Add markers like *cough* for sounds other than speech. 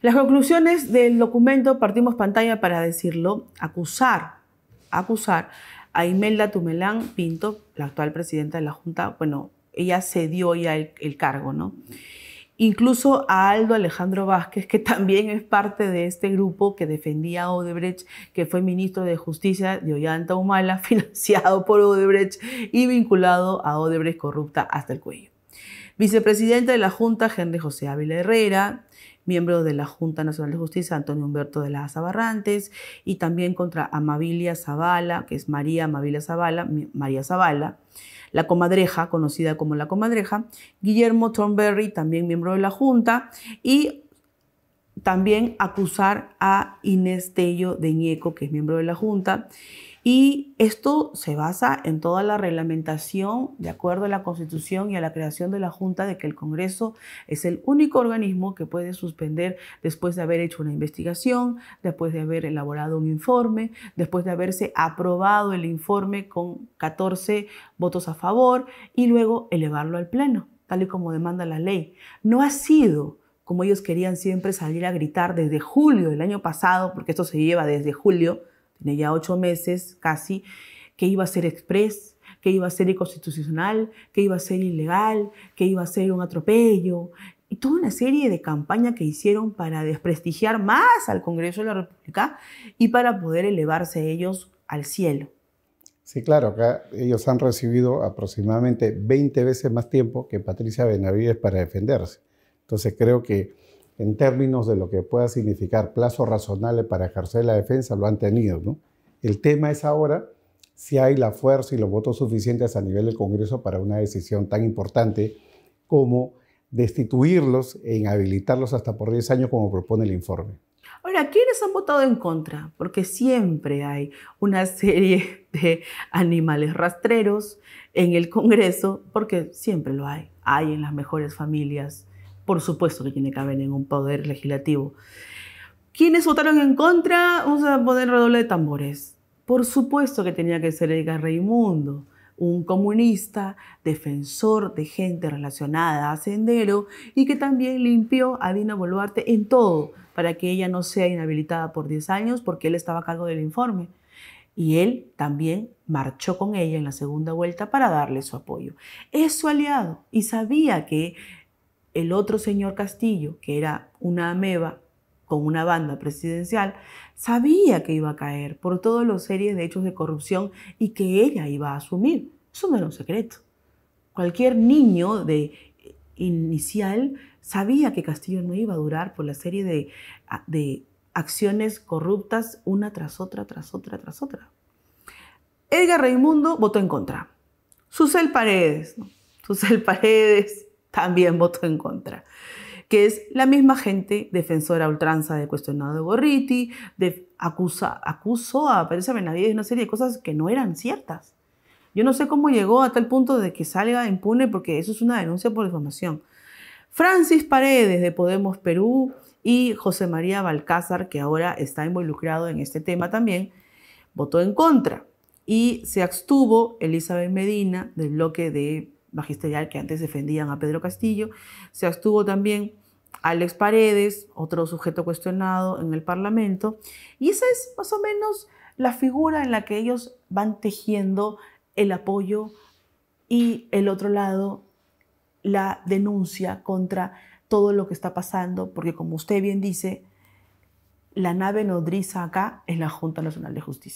Las conclusiones del documento, partimos pantalla para decirlo, acusar, acusar a Imelda Tumelán Pinto, la actual presidenta de la Junta, bueno, ella cedió ya el, cargo, ¿no? incluso a Aldo Alejandro Vázquez, que *laughs* también es parte de este grupo que defendía a Odebrecht, que fue ministro de Justicia de Ollanta Humala, *laughs* financiado por Odebrecht y vinculado a Odebrecht corrupta hasta el cuello. Vicepresidente de la Junta, Henry José Ávila Herrera, miembro de la Junta Nacional de Justicia, Antonio Humberto de la Zabarrantes, y también contra Amabilia Zavala, que es María Amabilia Zavala, María Zavala, la comadreja, conocida como la comadreja, Guillermo Thornberry, también miembro de la Junta, y también acusar a Inés Tello de Ñeco, que es miembro de la Junta, y esto se basa en toda la reglamentación de acuerdo a la Constitución y a la creación de la Junta de que el Congreso es el único organismo que puede suspender después de haber hecho una investigación, después de haber elaborado un informe, después de haberse aprobado el informe con 14 votos a favor y luego elevarlo al Pleno, tal y como demanda la ley. No ha sido como ellos querían siempre salir a gritar desde julio del año pasado, porque esto se lleva desde julio, tiene ya ocho meses casi, que iba a ser express, que iba a ser inconstitucional, que iba a ser ilegal, que iba a ser un atropello, y toda una serie de campañas que hicieron para desprestigiar más al Congreso de la República y para poder elevarse ellos al cielo. Sí, claro, acá ellos han recibido aproximadamente 20 veces más tiempo que Patricia Benavides para defenderse. Entonces creo que en términos de lo que pueda significar plazo razonable para ejercer la defensa, lo han tenido. ¿no? El tema es ahora si hay la fuerza y los votos suficientes a nivel del Congreso para una decisión tan importante como destituirlos e inhabilitarlos hasta por 10 años como propone el informe. Ahora, ¿quiénes han votado en contra? Porque siempre hay una serie de animales rastreros en el Congreso, porque siempre lo hay. Hay en las mejores familias por supuesto que tiene que haber en un poder legislativo. ¿Quiénes votaron en contra? Vamos a poner redoble de tambores. Por supuesto que tenía que ser Edgar Raimundo, un comunista, defensor de gente relacionada a Sendero y que también limpió a Dina Boluarte en todo para que ella no sea inhabilitada por 10 años porque él estaba a cargo del informe. Y él también marchó con ella en la segunda vuelta para darle su apoyo. Es su aliado y sabía que el otro señor Castillo, que era una ameba con una banda presidencial, sabía que iba a caer por todas las series de hechos de corrupción y que ella iba a asumir. Eso no era un secreto. Cualquier niño de inicial sabía que Castillo no iba a durar por la serie de, de acciones corruptas una tras otra, tras otra, tras otra. Edgar Raimundo votó en contra. Susel Paredes, Susel Paredes también votó en contra que es la misma gente defensora ultranza del cuestionado de Gorriti, de acusa, acusó a Pérez Benavides de una serie de cosas que no eran ciertas. Yo no sé cómo llegó a tal punto de que salga impune porque eso es una denuncia por difamación. Francis Paredes de Podemos Perú y José María Balcázar, que ahora está involucrado en este tema también, votó en contra. Y se abstuvo Elizabeth Medina del bloque de magisterial que antes defendían a Pedro Castillo. Se abstuvo también Alex Paredes, otro sujeto cuestionado en el Parlamento. Y esa es más o menos la figura en la que ellos van tejiendo el apoyo y el otro lado la denuncia contra todo lo que está pasando, porque como usted bien dice, la nave nodriza acá es la Junta Nacional de Justicia.